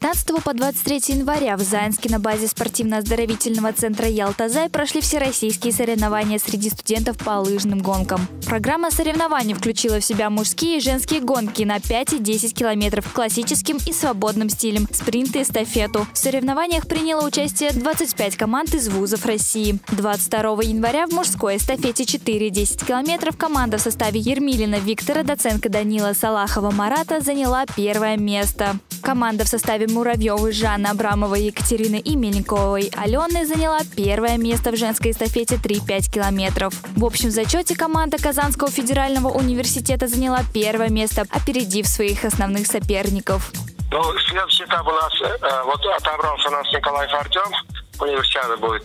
19 по 23 января в Заинске на базе спортивно-оздоровительного центра «Ялтазай» прошли всероссийские соревнования среди студентов по лыжным гонкам. Программа соревнований включила в себя мужские и женские гонки на 5 и 10 километров классическим и свободным стилем, спринт и эстафету. В соревнованиях приняло участие 25 команд из вузов России. 22 января в мужской эстафете 4-10 километров команда в составе Ермилина Виктора, Доценко Данила Салахова Марата заняла первое место. Команда в составе Муравьевой Жанны Абрамовой, Екатерины и Мельниковой Алены заняла первое место в женской эстафете 3-5 километров. В общем зачете команда Казанского федерального университета заняла первое место, опередив своих основных соперников. Ну, следующий этап у нас, э, вот отобрался у нас Николай Артем, универсиада будет.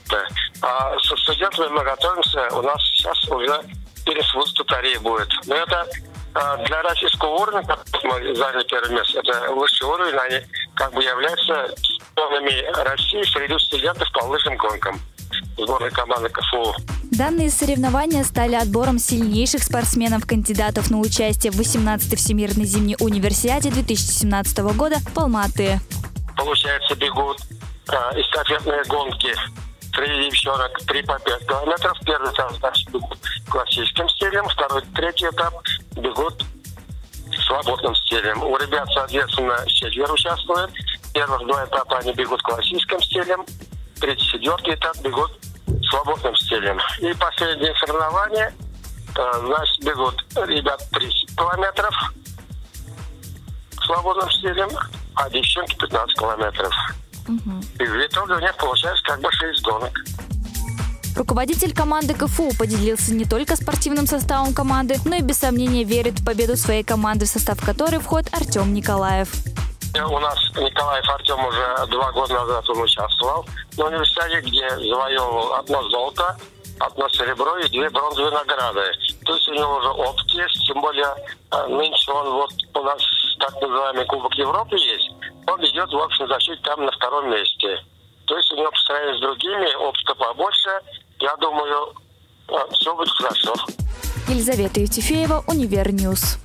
А со студентами мы готовимся, у нас сейчас уже пересвуз Татарии будет. Но это для российского уровня, мы заняли первое место, это высший уровень, они как бы являются чемпионами России среди студентов по лыжным гонкам сборной команды КФУ. Данные соревнования стали отбором сильнейших спортсменов-кандидатов на участие в 18-й Всемирной зимней универсиаде 2017 года в Алматы. Получается, бегут э, эстафетные гонки три девчонок, три по пять километров. Первый этап значит, бегут классическим стилем, второй, третий этап бегут свободным стилем. У ребят, соответственно, четверо участвует. Первых два этапа они бегут классическим стилем, третий, четвертый этап бегут свободным стилем. И последнее соревнование, э, значит, бегут ребят 30 километров свободным стилем, а девчонки 15 километров. Угу. И в итоге у них получается как бы 6 гонок. Руководитель команды КФУ поделился не только спортивным составом команды, но и без сомнения верит в победу своей команды, в состав которой входит Артем Николаев. У нас Николаев Артем уже два года назад он участвовал на университете, где завоевывал одно золото, одно серебро и две бронзовые награды. То есть у него уже опыт есть, тем более э, нынче он вот у нас так называемый Кубок Европы есть, он идет в общем защите там на втором месте. То есть у него по сравнению с другими опыта побольше. Я думаю, э, все будет хорошо. Елизавета Евтефеева, Univer News.